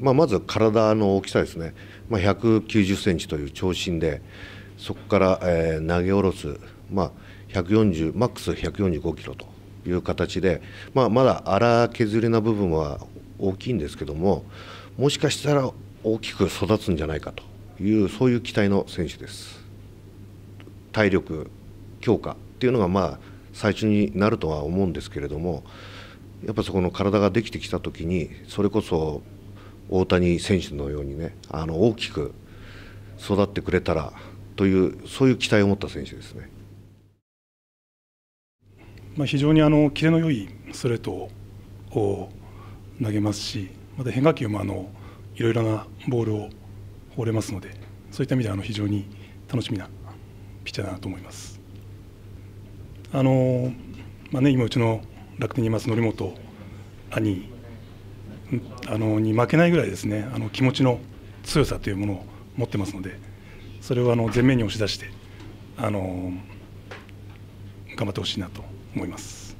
まあ、まず体の大きさですね、まあ、190センチという長身でそこから、えー、投げ下ろす、まあ、140マックス145キロという形で、まあ、まだ荒削りな部分は大きいんですけどももしかしたら大きく育つんじゃないかというそういう期待の選手です。体力強化っていうのがまあ最初になるとは思うんですけれどもやっぱそこの体ができてきた時にそれこそ大谷選手のようにねあの大きく育ってくれたらというそういう期待を持った選手ですね。まあ、非常にあのキレの良いストレートを投げますしまた変化球もあのいろいろなボールを放れますのでそういった意味ではあの非常に楽しみなピッチャーだなと思います。あのまあね、今うちの楽天にいます則本兄あのに負けないぐらいですねあの気持ちの強さというものを持ってますのでそれをあの前面に押し出してあの頑張ってほしいなと思います。